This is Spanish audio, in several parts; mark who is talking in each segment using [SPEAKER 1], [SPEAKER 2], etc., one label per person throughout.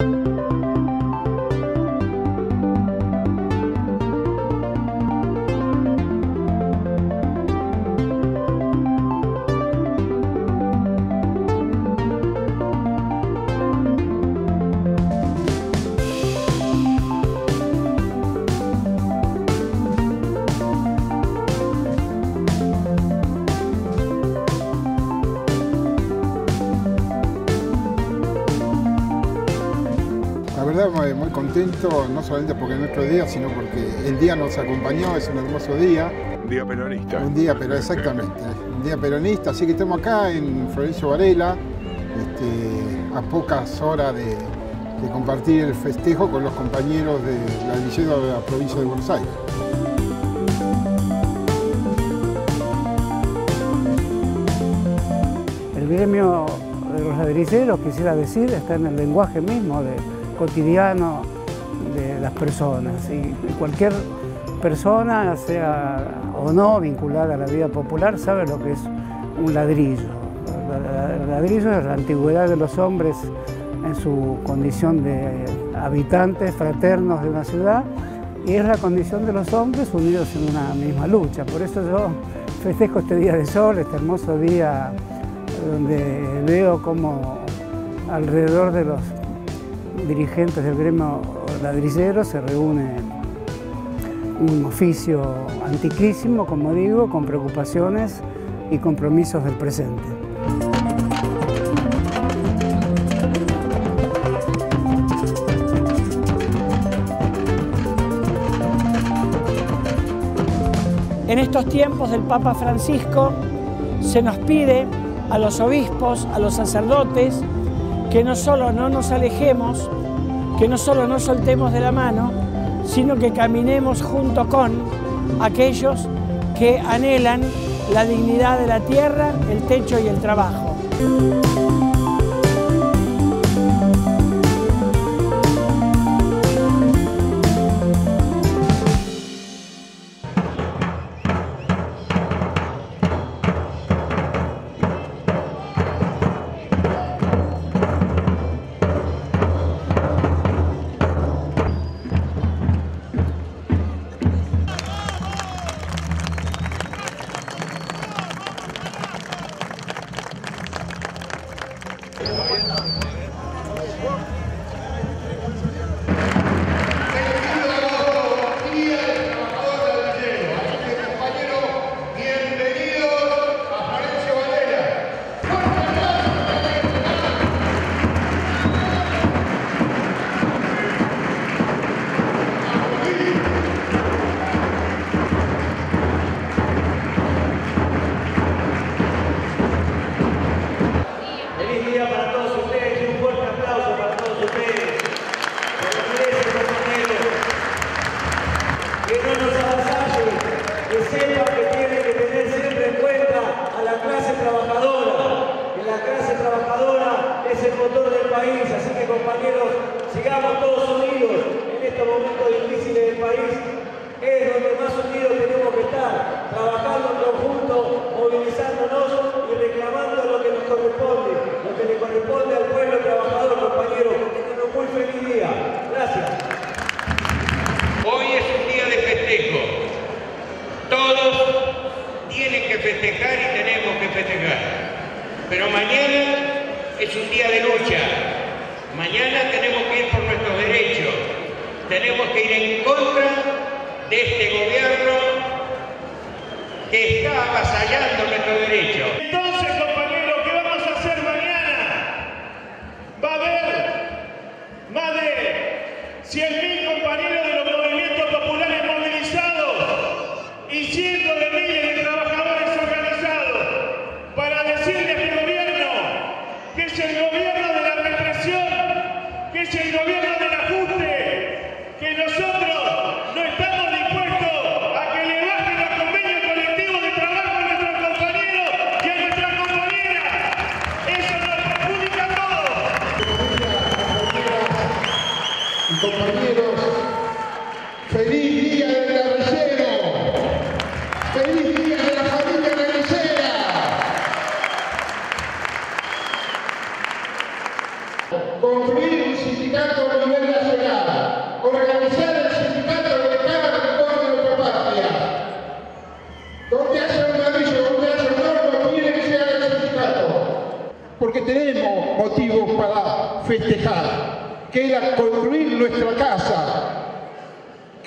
[SPEAKER 1] La verdad muy, muy contento, no solamente porque es nuestro día, sino porque el día nos acompañó, es un hermoso día.
[SPEAKER 2] Un día peronista.
[SPEAKER 1] Un día, pero exactamente, un día peronista, así que estamos acá en Florencio Varela, este, a pocas horas de, de compartir el festejo con los compañeros de la liceo de la provincia de Buenos Aires.
[SPEAKER 3] El gremio de los ladrilleros, quisiera decir, está en el lenguaje mismo de, cotidiano de las personas. Y cualquier persona, sea o no vinculada a la vida popular, sabe lo que es un ladrillo. El ladrillo es la antigüedad de los hombres en su condición de habitantes fraternos de una ciudad y es la condición de los hombres unidos en una misma lucha. Por eso yo festejo este día de sol, este hermoso día donde veo como alrededor de los dirigentes del gremio ladrillero se reúne un oficio antiquísimo, como digo, con preocupaciones y compromisos del presente.
[SPEAKER 4] En estos tiempos del Papa Francisco se nos pide a los obispos, a los sacerdotes, que no solo no nos alejemos, que no solo no soltemos de la mano, sino que caminemos junto con aquellos que anhelan la dignidad de la tierra, el techo y el trabajo.
[SPEAKER 5] Todos unidos en estos momentos difíciles del país. Es donde más unidos tenemos que estar, trabajando en conjunto, movilizándonos y reclamando lo que nos corresponde, lo que le corresponde al pueblo trabajador, compañeros. Que tengan un muy feliz día. Gracias.
[SPEAKER 6] Hoy es un día de festejo. Todos tienen que festejar y tenemos que festejar. Pero mañana es un día de lucha. Mañana tenemos que ir por nuestros derechos. Tenemos que ir en contra de este gobierno que está avasallando nuestros derechos.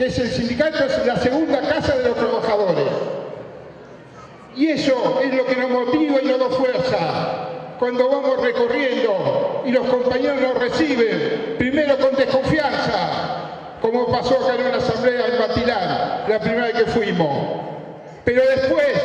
[SPEAKER 5] Que es el
[SPEAKER 1] sindicato,
[SPEAKER 7] es la segunda casa de los trabajadores. Y eso es lo que nos motiva y nos da fuerza cuando vamos recorriendo y los compañeros nos reciben, primero con desconfianza, como pasó acá en una asamblea en Batilán, la primera vez que fuimos. Pero después,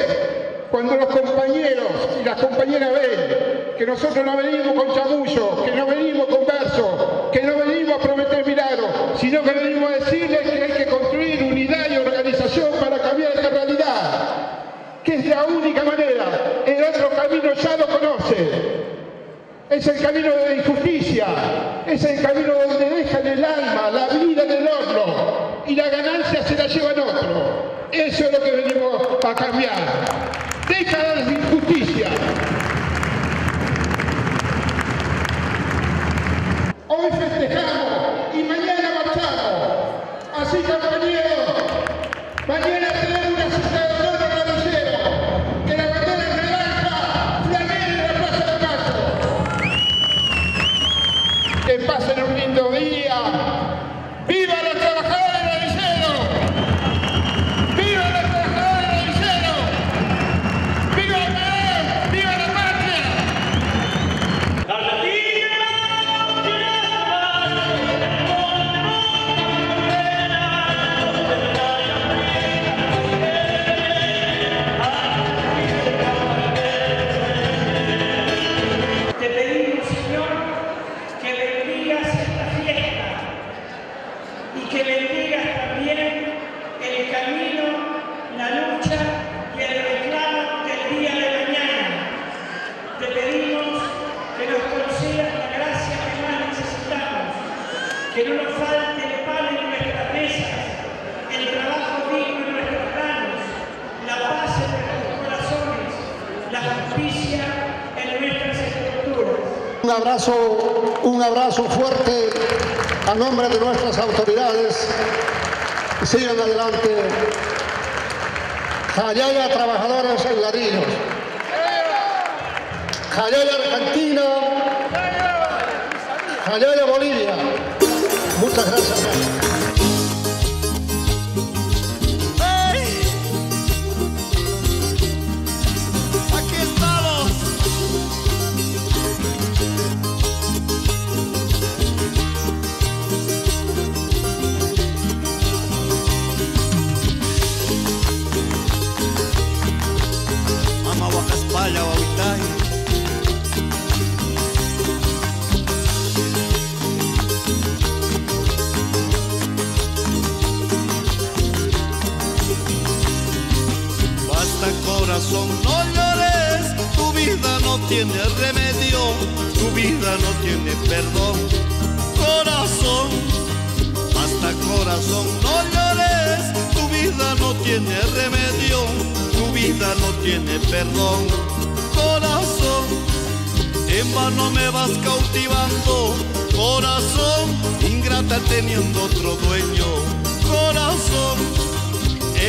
[SPEAKER 7] cuando los compañeros y las compañeras ven que nosotros no venimos con chamullo, que no venimos con versos, que no venimos a prometer milagros, sino que venimos a decirles que hay que construir unidad y organización para cambiar esta realidad, que es la única manera, el otro camino ya lo conoce, es el camino de la injusticia, es el camino donde dejan el alma, la vida en el horno y la ganancia se la llevan otro. Eso es lo que venimos a cambiar. Décadas de injusticia. Que
[SPEAKER 4] bendigas también el camino, la lucha y el reclamo del día de mañana. Te pedimos que nos concedas la gracia que más necesitamos, que no nos falte el pan en nuestras mesas, el trabajo digno en nuestras manos, la paz en nuestros corazones, la justicia en nuestras estructuras.
[SPEAKER 8] Un abrazo, un abrazo fuerte a nombre de nuestras autoridades. Sigan adelante. Jayaya Trabajadores en Ladrillos. Jayaya Argentina. Jayaya Bolivia. Muchas gracias.
[SPEAKER 9] Corazón, no llores, tu vida no tiene remedio, tu vida no tiene perdón. Corazón, basta corazón, no llores, tu vida no tiene remedio, tu vida no tiene perdón. Corazón, en vano me vas cautivando, corazón, ingrata teniendo otro dueño.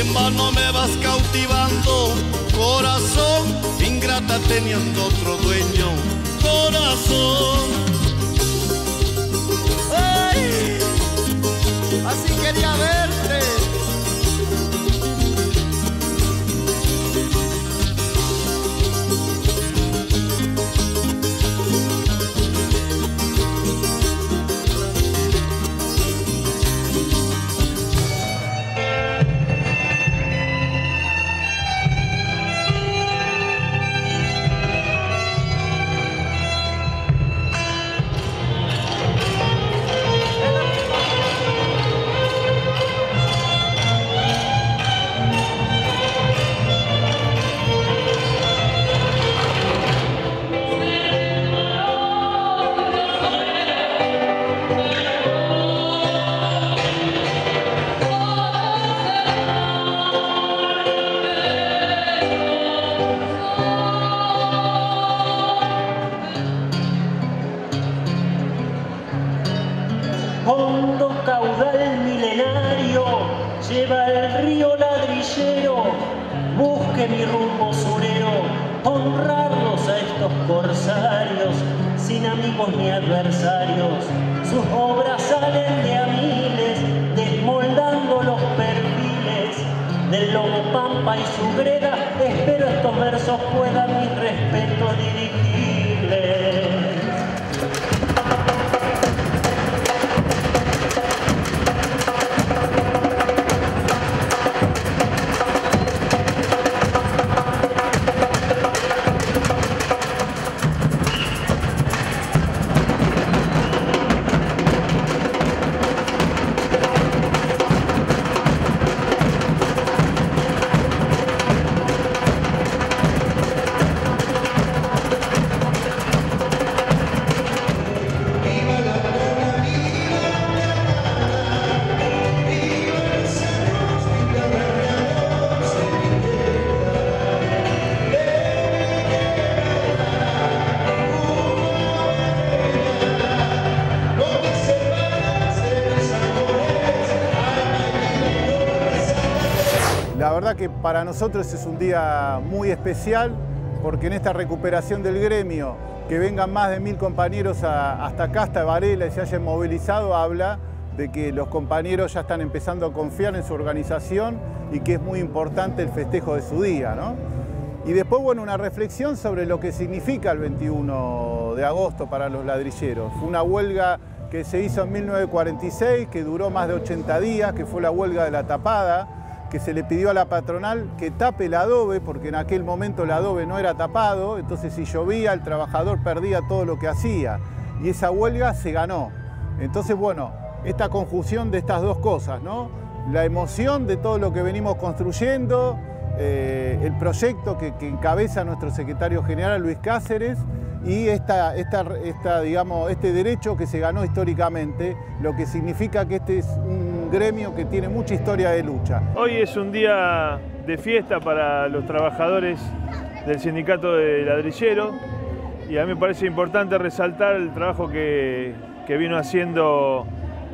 [SPEAKER 9] En vano me vas cautivando, corazón, ingrata teniendo otro dueño, corazón. ¡Ay! Así quería verte.
[SPEAKER 10] Busque mi rumbo surero, honrarlos a estos corsarios, sin amigos ni adversarios. Sus obras salen de a miles, desmoldando los perfiles del lobo pampa y su greda. Espero estos versos puedan mi respeto dirigirles.
[SPEAKER 11] Que para nosotros es un día muy especial porque en esta recuperación del gremio, que vengan más de mil compañeros hasta acá, hasta Varela y se hayan movilizado, habla de que los compañeros ya están empezando a confiar en su organización y que es muy importante el festejo de su día. ¿no? Y después, bueno, una reflexión sobre lo que significa el 21 de agosto para los ladrilleros. Fue una huelga que se hizo en 1946, que duró más de 80 días, que fue la huelga de la tapada, que se le pidió a la patronal que tape el adobe, porque en aquel momento el adobe no era tapado, entonces si llovía el trabajador perdía todo lo que hacía. Y esa huelga se ganó. Entonces, bueno, esta conjunción de estas dos cosas, ¿no? La emoción de todo lo que venimos construyendo, eh, el proyecto que, encabeza nuestro secretario general Luis Cáceres y esta, esta, digamos, este derecho que se ganó históricamente, lo que significa que este es un gremio que tiene mucha historia de lucha.
[SPEAKER 6] Hoy es un día de fiesta para los trabajadores del sindicato de ladrilleros y a mí me parece importante resaltar el trabajo que, que vino haciendo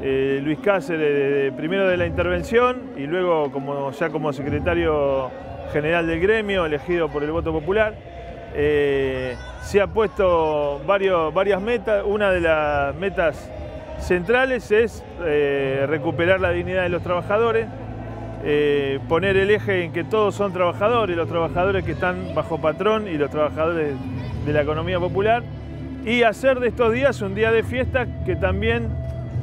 [SPEAKER 6] eh, Luis Cáceres, de- primero de la intervención y luego como, ya como secretario general del gremio, elegido por el voto popular. Eh, se ha puesto varias metas, una de las metas centrales es eh, recuperar la dignidad de los trabajadores, eh, poner el eje en que todos son trabajadores, los trabajadores que están bajo patrón y los trabajadores de la economía popular, y hacer de estos días un día de fiesta que también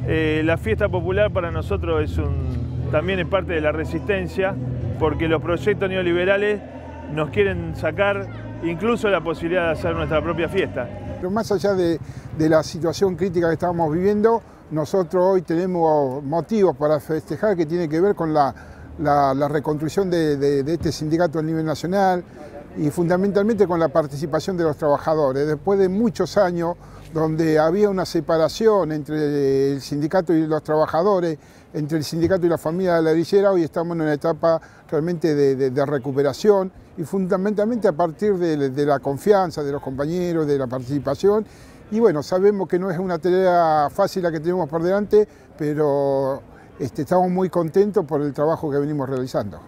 [SPEAKER 6] eh, la fiesta popular para nosotros es también es parte de la resistencia, porque los proyectos neoliberales nos quieren sacar incluso la posibilidad de hacer nuestra propia fiesta.
[SPEAKER 1] Pero más allá de, la situación crítica que estamos viviendo, nosotros hoy tenemos motivos para festejar que tiene que ver con la, reconstrucción de este sindicato a nivel nacional y fundamentalmente con la participación de los trabajadores. Después de muchos años donde había una separación entre el sindicato y los trabajadores, entre el sindicato y la familia de la ladrillera, hoy estamos en una etapa realmente de, recuperación y fundamentalmente a partir de, de la confianza de los compañeros, de la participación. Y bueno, sabemos que no es una tarea fácil la que tenemos por delante, pero este, estamos muy contentos por el trabajo que venimos realizando.